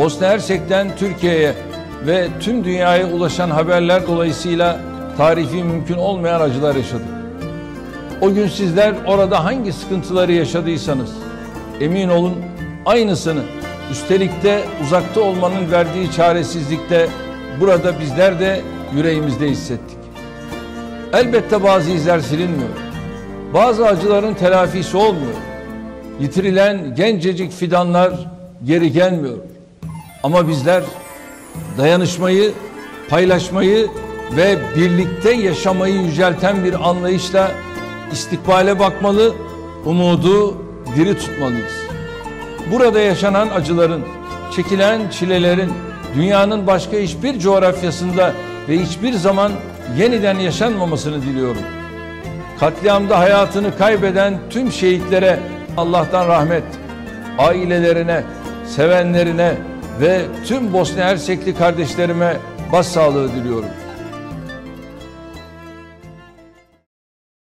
Bosna Hersek'ten Türkiye'ye ve tüm dünyaya ulaşan haberler dolayısıyla tarifi mümkün olmayan acılar yaşadık. O gün sizler orada hangi sıkıntıları yaşadıysanız emin olun aynısını üstelik de uzakta olmanın verdiği çaresizlikte burada bizler de yüreğimizde hissettik. Elbette bazı izler silinmiyor. Bazı acıların telafisi olmuyor. Yitirilen gencecik fidanlar geri gelmiyor. Ama bizler dayanışmayı, paylaşmayı ve birlikte yaşamayı yücelten bir anlayışla istikbale bakmalı, umudu diri tutmalıyız. Burada yaşanan acıların, çekilen çilelerin dünyanın başka hiçbir coğrafyasında ve hiçbir zaman yeniden yaşanmamasını diliyorum. Katliamda hayatını kaybeden tüm şehitlere Allah'tan rahmet, ailelerine, sevenlerine ve tüm Bosna Hersekli kardeşlerime başsağlığı diliyorum.